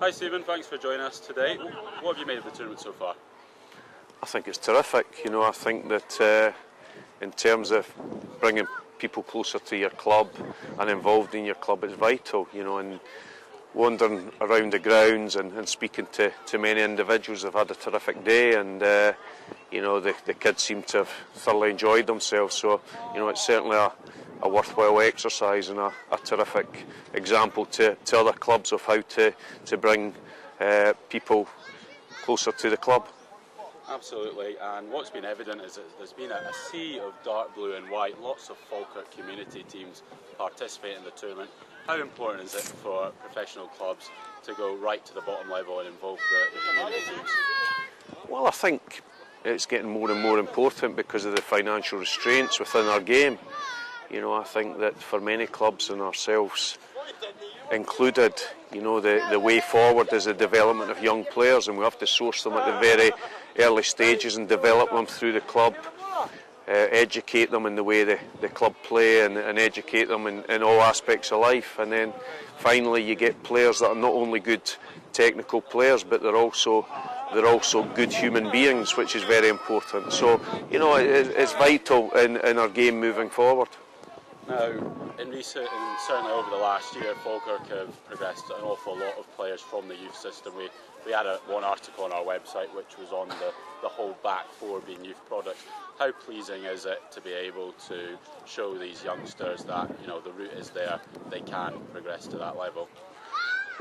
Hi Steven, thanks for joining us today. What have you made of the tournament so far? I think it's terrific. You know, I think that uh, in terms of bringing people closer to your club and involved in your club, is vital. You know, and wandering around the grounds and, and speaking to, to many individuals have had a terrific day and uh, you know the, the kids seem to have thoroughly enjoyed themselves so you know it's certainly a, a worthwhile exercise and a, a terrific example to, to other clubs of how to, to bring uh, people closer to the club. Absolutely, and what's been evident is that there's been a, a, sea of dark blue and white, lots of Falkirk community teams participate in the tournament. How important is it for professional clubs to go right to the bottom level and involve the, the community teams? Well, I think it's getting more and more important because of the financial restraints within our game. You know, I think that for many clubs and ourselves included, you know, the, the way forward is the development of young players and we have to source them at the very early stages and develop them through the club, uh, educate them in the way the, the club play and, and educate them in, in all aspects of life. And then finally you get players that are not only good technical players but they're also they're also good human beings, which is very important. So, you know, it, it's vital in, in our game moving forward. Now, in recent, and certainly over the last year, Falkirk have progressed an awful lot of players from the youth system. We we had a, one article on our website which was on the, the whole back four being youth products. How pleasing is it to be able to show these youngsters that you know the route is there, they can progress to that level?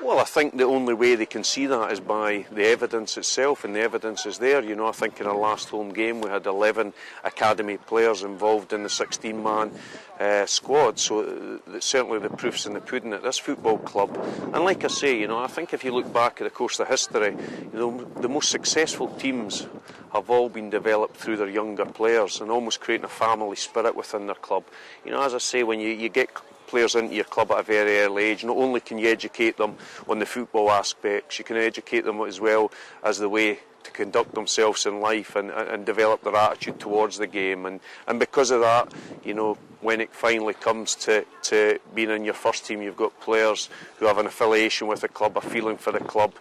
Well, I think the only way they can see that is by the evidence itself, and the evidence is there. You know, I think in our last home game we had 11 academy players involved in the 16-man uh, squad, so uh, certainly the proof's in the pudding at this football club. And like I say, you know, I think if you look back at the course of history, you know, the most successful teams have all been developed through their younger players and almost creating a family spirit within their club. You know, as I say, when you, you get players into your club at a very early age. Not only can you educate them on the football aspects, you can educate them as well as the way to conduct themselves in life and, and develop their attitude towards the game. And, and because of that, you know, when it finally comes to, to being in your first team, you've got players who have an affiliation with the club, a feeling for the club.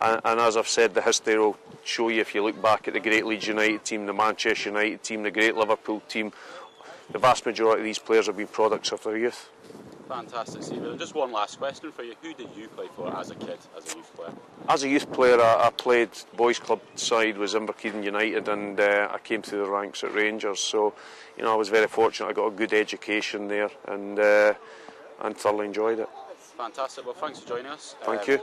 And, and as I've said, the history will show you if you look back at the great Leeds United team, the Manchester United team, the great Liverpool team, the vast majority of these players have been products of their youth. Fantastic, Steven. Just one last question for you. Who did you play for as a kid, as a youth player? As a youth player, I, I played boys' club side was Inverkeithing United, and uh, I came through the ranks at Rangers. So, you know, I was very fortunate. I got a good education there, and uh, and thoroughly enjoyed it. Fantastic. Well, thanks for joining us. Thank um, you.